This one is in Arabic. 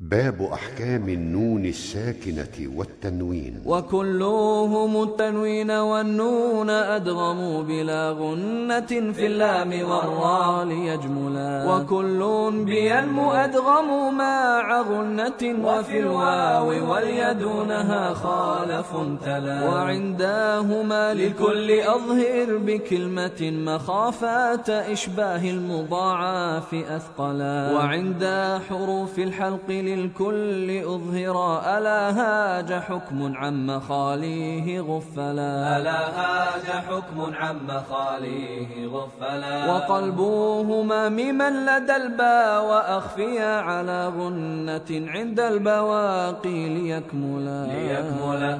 باب أحكام النون الساكنة والتنوين. وكلهم التنوين والنون أدغموا بلا غنة في اللام والراء ليجملا. وكل بينمو أدغموا مع غنة وفي الواو واليدونها خالف تلا. وعندهما للكل أظهر بكلمة مخافة إشباه المضاعف أثقلا. وعند حروف الحلق للكل أظهرا ألا هاج حكم عن مخاليه غفلا. ألا هاج حكم عن مخاليه غفلا. وقلبوهما ممن لدى الباء وأخفيا على غنة عند البواقي ليكملا. ليكملا.